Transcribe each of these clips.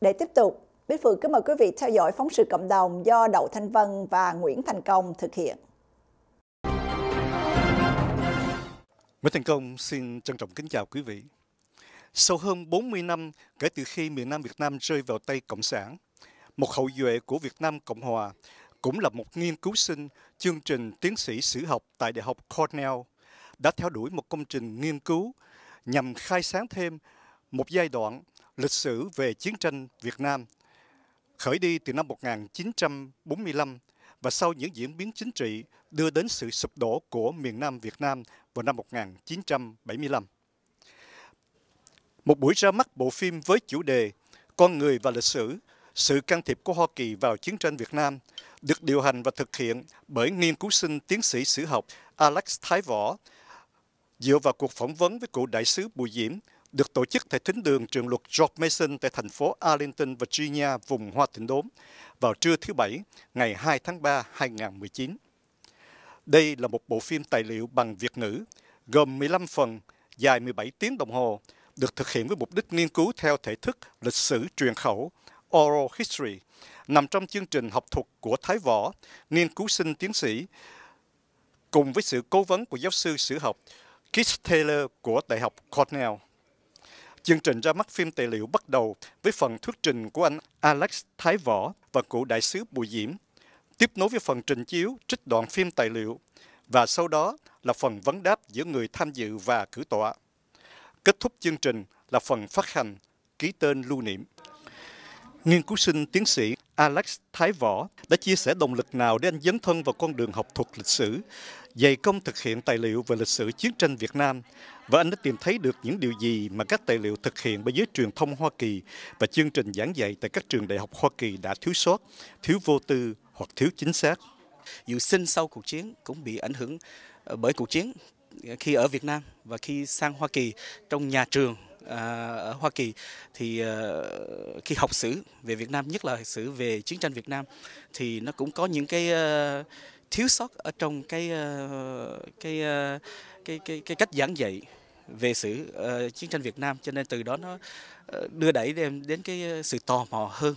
Để tiếp tục, Bích Phượng kính mời quý vị theo dõi phóng sự cộng đồng do Đậu Thanh Vân và Nguyễn Thành Công thực hiện. Nguyễn Thành Công xin trân trọng kính chào quý vị. Sau hơn 40 năm kể từ khi miền Nam Việt Nam rơi vào tay Cộng sản, một hậu duệ của Việt Nam Cộng Hòa, cũng là một nghiên cứu sinh chương trình tiến sĩ sử học tại Đại học Cornell, đã theo đuổi một công trình nghiên cứu nhằm khai sáng thêm một giai đoạn lịch sử về chiến tranh Việt Nam, khởi đi từ năm 1945 và sau những diễn biến chính trị đưa đến sự sụp đổ của miền Nam Việt Nam vào năm 1975. Một buổi ra mắt bộ phim với chủ đề Con người và lịch sử, sự can thiệp của Hoa Kỳ vào chiến tranh Việt Nam được điều hành và thực hiện bởi nghiên cứu sinh tiến sĩ sử học Alex Thái Võ dựa vào cuộc phỏng vấn với cựu đại sứ Bùi Diễm được tổ chức tại thính đường trường luật George Mason tại thành phố Arlington, Virginia, vùng Hoa Thịnh Đốn vào trưa thứ Bảy, ngày 2 tháng 3, 2019. Đây là một bộ phim tài liệu bằng Việt ngữ, gồm 15 phần, dài 17 tiếng đồng hồ, được thực hiện với mục đích nghiên cứu theo thể thức lịch sử truyền khẩu, oral history, nằm trong chương trình học thuật của Thái Võ, nghiên cứu sinh tiến sĩ, cùng với sự cố vấn của giáo sư sử học Keith Taylor của Đại học Cornell. Chương trình ra mắt phim tài liệu bắt đầu với phần thuyết trình của anh Alex Thái Võ và cụ đại sứ Bùi Diễm, tiếp nối với phần trình chiếu trích đoạn phim tài liệu và sau đó là phần vấn đáp giữa người tham dự và cử tọa. Kết thúc chương trình là phần phát hành, ký tên lưu niệm. Nghiên cứu sinh tiến sĩ Alex Thái Võ đã chia sẻ động lực nào để anh dấn thân vào con đường học thuật lịch sử, dày công thực hiện tài liệu về lịch sử chiến tranh Việt Nam và anh đã tìm thấy được những điều gì mà các tài liệu thực hiện bởi giới truyền thông Hoa Kỳ và chương trình giảng dạy tại các trường đại học Hoa Kỳ đã thiếu sót, thiếu vô tư hoặc thiếu chính xác. Dự sinh sau cuộc chiến cũng bị ảnh hưởng ờ, bởi cuộc chiến ờ, khi ở Việt Nam và khi sang Hoa Kỳ trong nhà trường à, ở Hoa Kỳ thì ờ, khi học sử về Việt Nam nhất là sử về chiến tranh Việt Nam thì nó cũng có những cái thiếu sót ở trong cái uh, cái, uh, cái cái cái cách giảng dạy về sử uh, ờ, chiến tranh Việt Nam. Cho nên từ đó nó uh, đưa đẩy đem đến cái sự tò mò hơn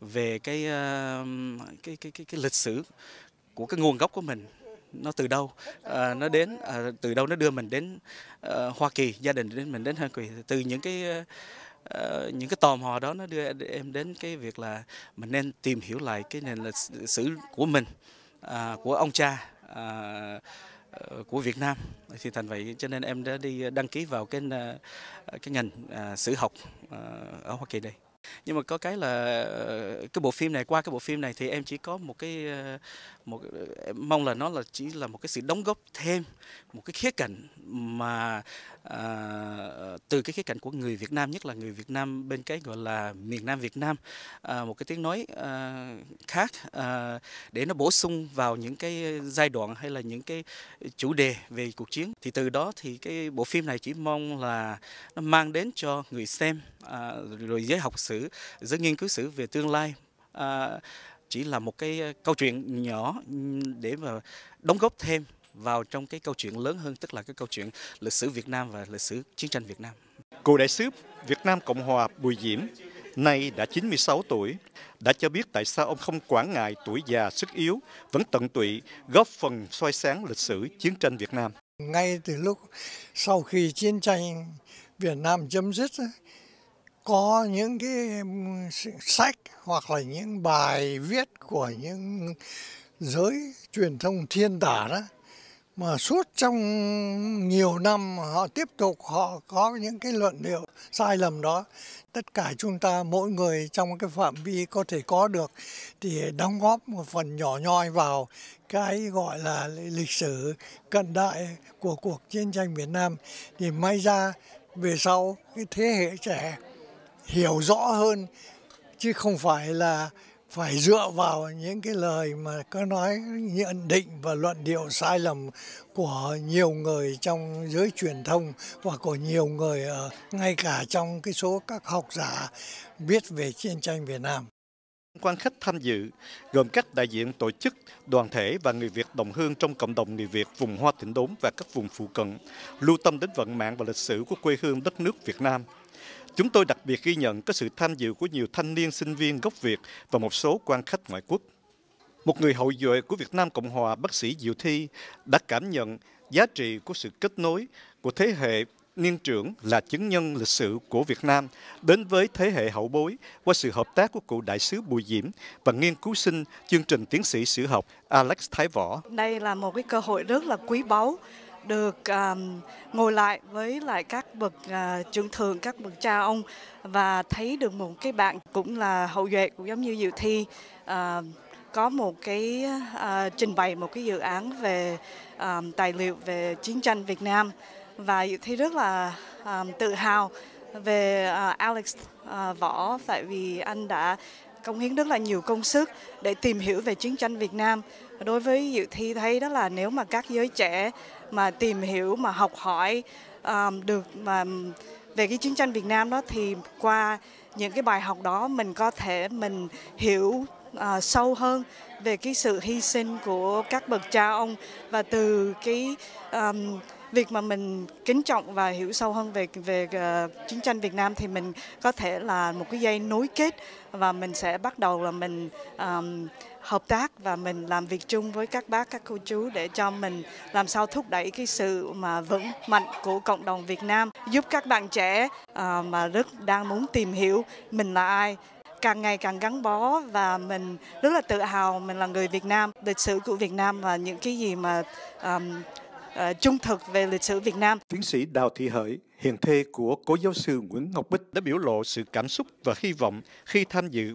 về cái uh, cái, cái cái cái lịch sử của cái nguồn gốc của mình. Nó từ đâu? Uh, nó đến uh, từ đâu nó đưa mình đến uh, Hoa Kỳ gia đình đến mình đến Hoa Kỳ. Từ những cái uh, những cái tò mò đó nó đưa em đến cái việc là mình nên tìm hiểu lại cái nền lịch sử của mình. À, của ông cha à, ờ, của Việt Nam. Thì thành vậy cho nên em đã đi đăng ký vào cái à, cái ngành sử học ở Hoa Kỳ đây nhưng mà có cái là ờ, cái bộ phim này qua cái bộ phim này thì em chỉ có một cái ờ, một ờ, em mong là nó là chỉ là một cái sự đóng góp thêm một cái khía cạnh mà à, từ cái khía cạnh của người Việt Nam nhất là người Việt Nam bên cái gọi là miền Nam Việt Nam. À, một cái tiếng nói à, khác à, để nó bổ sung vào những cái giai đoạn hay là những cái chủ đề về cuộc chiến. Thì từ đó thì cái bộ phim này chỉ mong là nó mang đến cho người xem à, rồi giới học sử giới nghiên cứu sử về tương lai à, chỉ là một cái ờ, câu chuyện nhỏ để mà đóng góp thêm vào trong cái câu chuyện lớn hơn tức là cái câu chuyện lịch sử Việt Nam và lịch sử chiến tranh Việt Nam. Cựu đại sứ Việt Nam Cộng hòa Bùi Diễm nay đã 96 tuổi, đã cho biết tại sao ông không quản ngại tuổi già sức yếu, vẫn tận tụy góp phần soi sáng lịch sử chiến tranh Việt Nam. Ngay từ lúc sau khi chiến tranh Việt Nam chấm dứt, có những cái sách hoặc là những bài viết của những giới truyền thông thiên tả đó, mà suốt trong nhiều năm họ tiếp tục họ có những cái luận điệu sai lầm đó. Tất cả chúng ta, mỗi người trong cái phạm vi có thể có được thì đóng góp một phần nhỏ nhoi vào cái gọi là lịch sử cận đại của cuộc chiến tranh Việt Nam. Thì may ra về sau, cái thế hệ trẻ hiểu rõ hơn chứ không phải là phải dựa vào những cái lời mà có nói nhận định và luận điệu sai lầm của nhiều người trong giới truyền thông và của nhiều người ở ngay cả trong cái số các học giả biết về chiến tranh Việt Nam. Quan khách tham dự gồm các đại diện tổ chức, đoàn thể và người Việt đồng hương trong cộng đồng người Việt vùng Hoa Thịnh Đốn và các vùng phụ cận, lưu tâm đến vận mạng và lịch sử của quê hương đất nước Việt Nam Chúng tôi đặc biệt ghi nhận có sự tham dự của nhiều thanh niên sinh viên gốc Việt và một số quan khách ngoại quốc. Một người hậu duệ của Việt Nam Cộng Hòa, bác sĩ Diệu Thi, đã cảm nhận giá trị của sự kết nối của thế hệ niên trưởng là chứng nhân lịch sử của Việt Nam đến với thế hệ hậu bối qua sự hợp tác của cựu đại sứ Bùi Diễm và nghiên cứu sinh chương trình tiến sĩ sử học Alex Thái Võ. Đây là một cái cơ hội rất là quý báu được um, ngồi lại với lại các bậc uh, trưởng thượng các bậc cha ông và thấy được một cái bạn cũng là hậu duệ cũng giống như Diệu Thi. Uh, có một cái uh, trình bày một cái dự án về um, tài liệu về chiến tranh Việt Nam và Diệu Thi rất là um, tự hào về uh, Alex uh, Võ. Tại vì anh đã công hiến rất là nhiều công sức để tìm hiểu về chiến tranh Việt Nam. Đối với dự Thi thấy đó là nếu mà các giới trẻ mà tìm hiểu mà học hỏi um, được mà về cái chiến tranh Việt Nam đó thì qua những cái bài học đó mình có thể mình hiểu uh, sâu hơn về cái sự hy sinh của các bậc cha ông và từ cái um, việc mà mình kính trọng và hiểu sâu hơn về về uh, chiến tranh Việt Nam thì mình có thể là một cái dây nối kết và mình sẽ bắt đầu là mình um, hợp tác và mình làm việc chung với các bác các cô chú để cho mình làm sao thúc đẩy cái sự mà vững mạnh của cộng đồng Việt Nam giúp các bạn trẻ uh, mà rất đang muốn tìm hiểu mình là ai. Càng ngày càng gắn bó và mình rất là tự hào mình là người Việt Nam lịch sử của Việt Nam và những cái gì mà um, uh, trung thực về lịch sử Việt Nam. Tiến sĩ Đào Thị Hợi, hiền thê của cố giáo sư Nguyễn Ngọc Bích đã biểu lộ sự cảm xúc và hy vọng khi tham dự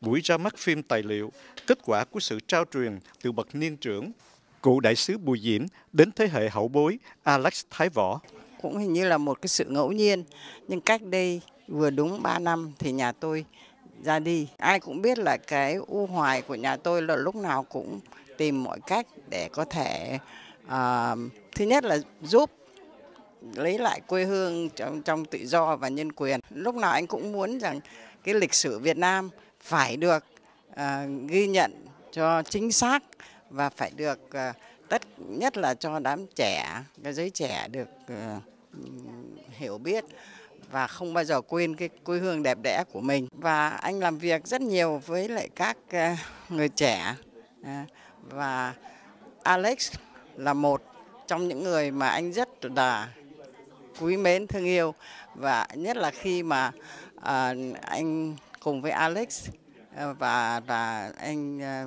buổi ra mắt phim tài liệu kết quả của sự trao truyền từ bậc niên trưởng cụ đại sứ Bùi Diễm đến thế hệ hậu bối Alex Thái Võ. Cũng hình như là một cái sự ngẫu nhiên, nhưng cách đây vừa đúng 3 năm thì nhà tôi ra đi. Ai cũng biết là cái u hoài của nhà tôi là lúc nào cũng tìm mọi cách để có thể à, thứ nhất là giúp lấy lại quê hương trong trong tự do và nhân quyền. Lúc nào anh cũng muốn rằng cái lịch sử Việt Nam phải được à, ghi nhận cho chính xác và phải được à, tất nhất là cho đám trẻ, cái giới trẻ được à, hiểu biết và không bao giờ quên cái quê hương đẹp đẽ của mình. Và anh làm việc rất nhiều với lại các à, người trẻ à, và Alex là một trong những người mà anh rất là quý mến thương yêu. Và nhất là khi mà à, anh cùng với Alex à, và và anh à,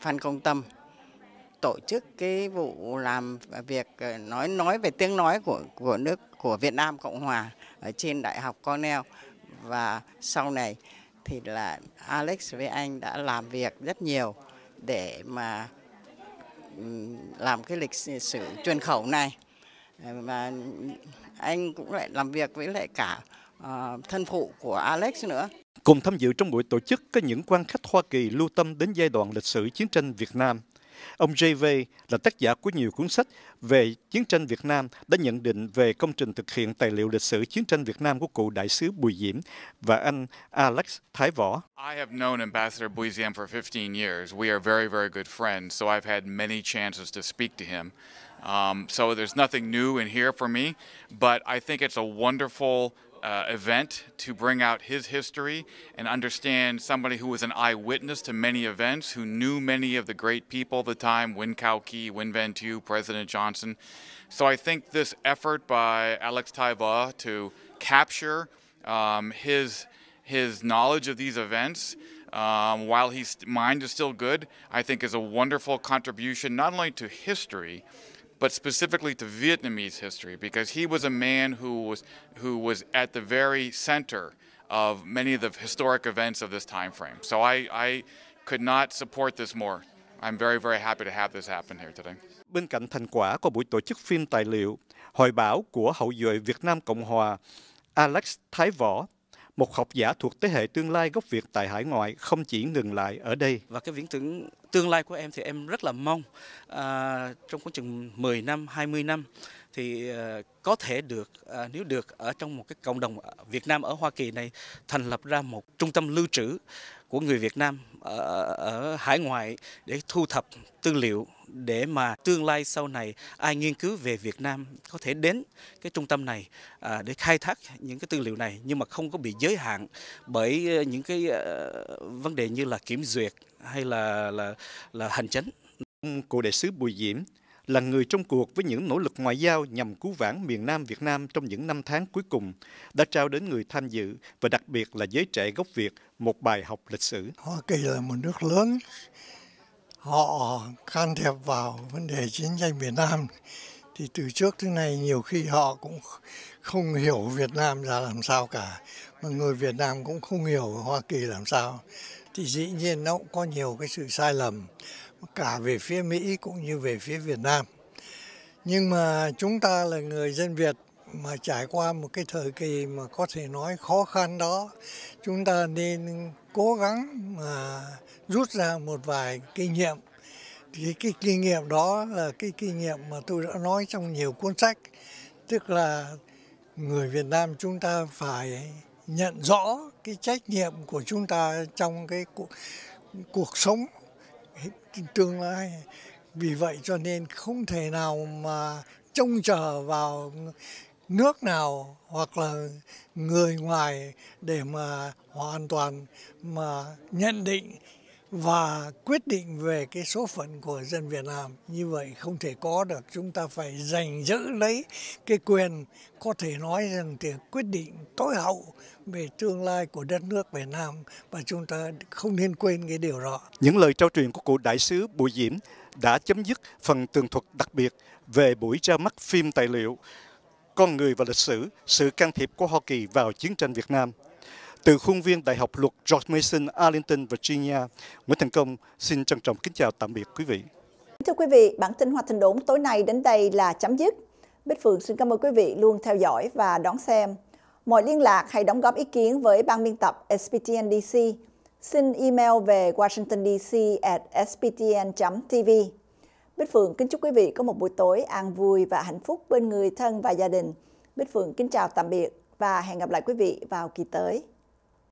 Phan Công Tâm tổ chức cái vụ làm việc à, nói nói về tiếng nói của của nước của Việt Nam Cộng Hòa ở trên Đại học Cornell. Và sau này thì là Alex với anh đã làm việc rất nhiều để mà làm cái lịch sử truyền khẩu này ờ, và anh cũng lại làm việc với lại cả uh, thân phụ của Alex nữa. Cùng tham dự trong buổi tổ chức có những quan khách Hoa Kỳ lưu tâm đến giai đoạn lịch sử chiến tranh Việt Nam. Ông J.V. là tác giả của nhiều cuốn sách về chiến tranh Việt Nam đã nhận định về công trình thực hiện tài liệu lịch sử chiến tranh Việt Nam của cụ đại sứ Bùi Diễm và anh Alex Thái Võ. I have known Ambassador Bùi Diễm for 15 years. We are very, very good friends, so I've had many chances to speak to him. Um, so there's nothing new in here for me, but I think it's a wonderful uh, event to bring out his history and understand somebody who was an eyewitness to many events, who knew many of the great people of the time, Win Kao Ki, Win Van Tu, President Johnson. So I think this effort by Alex Taiva to capture um, his his knowledge of these events um, while his mind is still good, I think is a wonderful contribution not only to history, but specifically to Vietnamese history, because he was a man who was who was at the very center of many of the historic events of this time frame. So I, I could not support this more. I'm very, very happy to have this happen here today. Bên cạnh thành quả của buổi tổ chức phim tài liệu, hội bảo của hậu duệ Việt Nam Cộng Hòa Alex Thái Võ một học giả thuộc thế hệ tương lai gốc Việt tại hải ngoại không chỉ ngừng lại ở đây. Và cái viễn tưởng tương lai của em thì em rất là mong à, trong khoảng chừng 10 năm, 20 năm thì à, có thể được à, nếu được ở trong một cái cộng đồng Việt Nam ở Hoa Kỳ này thành lập ra một trung tâm lưu trữ của người Việt Nam ở, ở hải ngoại để thu thập tư liệu để mà tương lai sau này ai nghiên cứu về Việt Nam có thể đến cái trung tâm này à, để khai thác những cái tư liệu này nhưng mà không có bị giới hạn bởi những cái uh, vấn đề như là kiểm duyệt hay là là là hành chính. Cụ đại sứ Bùi Diễm là người trong cuộc với những nỗ lực ngoại giao nhằm cứu vãn miền Nam Việt Nam trong những năm tháng cuối cùng, đã trao đến người tham dự và đặc biệt là giới trẻ gốc Việt một bài học lịch sử. Hoa Kỳ là một nước lớn, họ can thiệp vào vấn đề chiến tranh Việt Nam. Thì từ trước tới nay nhiều khi họ cũng không hiểu Việt Nam ra làm sao cả. Mà người Việt Nam cũng không hiểu Hoa Kỳ làm sao. Thì dĩ nhiên nó cũng có nhiều cái sự sai lầm, cả về phía Mỹ cũng như về phía Việt Nam. Nhưng mà chúng ta là người dân Việt mà trải qua một cái thời kỳ mà có thể nói khó khăn đó, chúng ta nên cố gắng mà rút ra một vài kinh nghiệm. Thì cái kinh nghiệm đó là cái kinh nghiệm mà tôi đã nói trong nhiều cuốn sách, tức là người Việt Nam chúng ta phải nhận rõ cái trách nhiệm của chúng ta trong cái cuộc, cuộc sống tương lai vì vậy cho nên không thể nào mà trông chờ vào nước nào hoặc là người ngoài để mà hoàn toàn mà nhận định và quyết định về cái số phận của dân Việt Nam. Như vậy không thể có được. Chúng ta phải giành giữ lấy cái quyền có thể nói rằng thì quyết định tối hậu về tương lai của đất nước Việt Nam. Và chúng ta không nên quên cái điều đó. Những lời trao truyền của cụ đại sứ Bùi Diễm đã chấm dứt phần tường thuật đặc biệt về buổi ra mắt phim tài liệu con người và lịch sử, sự can thiệp của Hoa Kỳ vào chiến tranh Việt Nam. Từ khuôn viên Đại học Luật George Mason, Arlington, Virginia, Nguyễn Thành Công xin trân trọng kính chào tạm biệt quý vị. Thưa quý vị, bản tin Hoa Thành Đốn tối nay đến đây là chấm dứt. Bích Phượng xin cảm ơn quý vị luôn theo dõi và đón xem. Mọi liên lạc hay đóng góp ý kiến với ban biên tập SPTN DC, xin email về washingtondc at sptn.tv. Bích Phượng kính chúc quý vị có một buổi tối an vui và hạnh phúc bên người thân và gia đình. Bích Phượng kính chào tạm biệt và hẹn gặp lại quý vị vào kỳ tới.